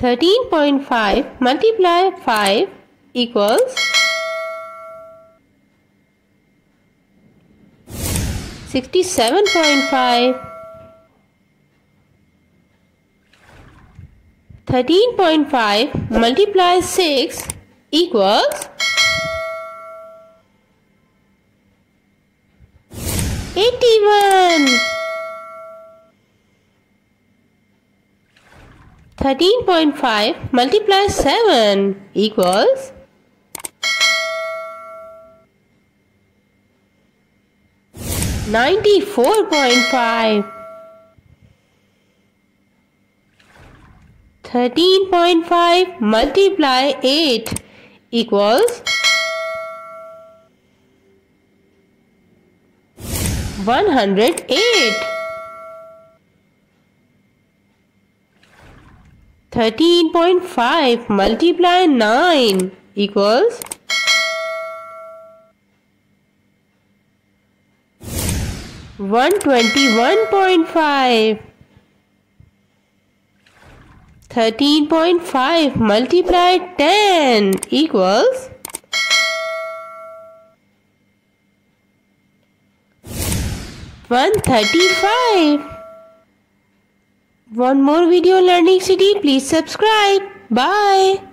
13.5 multiply 5 equals 67.5 13.5 multiply 6 equals 81 13.5 multiply 7 equals 94.5 13.5 multiply 8 equals 108 13.5 multiply 9 equals 121.5 13.5 multiply 10 equals 135 Want more video learning city? Please subscribe. Bye.